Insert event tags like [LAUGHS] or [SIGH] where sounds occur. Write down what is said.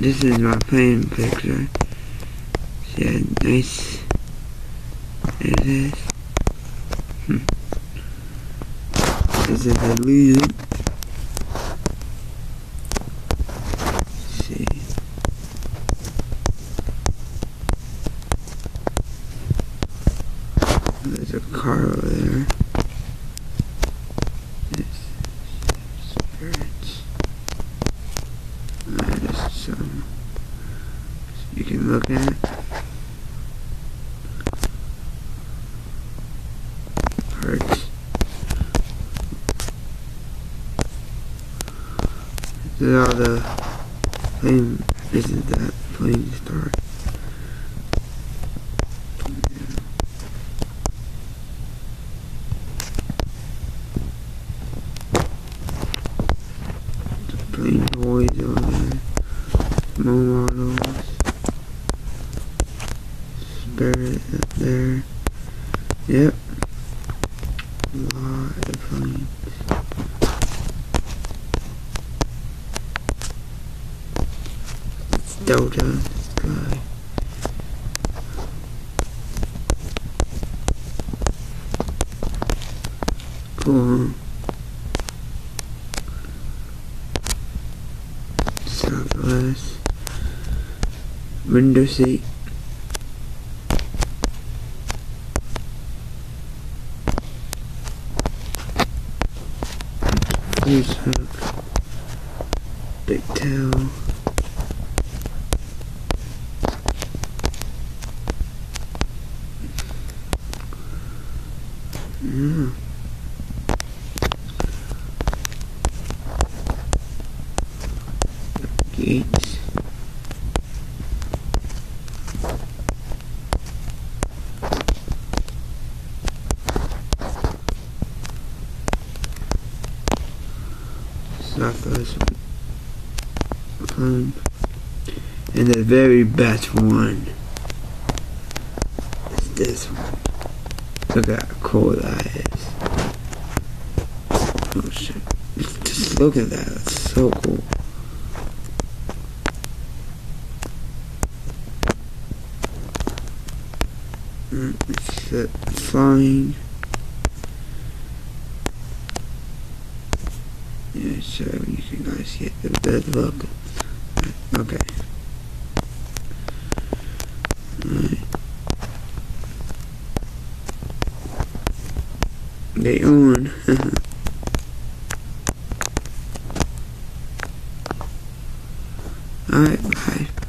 this is my plane picture. Yeah, nice. There it is. Hmm. This is the lead. see. There's a car over there. This spirits. Uh, just some you can look at. Parts. This is all the plane. This is that plane start. Plane toys over there. More models there, there. Yep. Law evolving. It's Dota, this guy. Cool. Southwest. Window seat. Goose Hook, Big Tail, yeah. Gates. Southwest plane. And the very best one is this one. Look at how cool that is. Oh shit. Just look at that. That's so cool. Mm, It's uh, flying. Yeah, so you can guys get the bed look. Okay. Alright. They on. [LAUGHS] Alright, bye.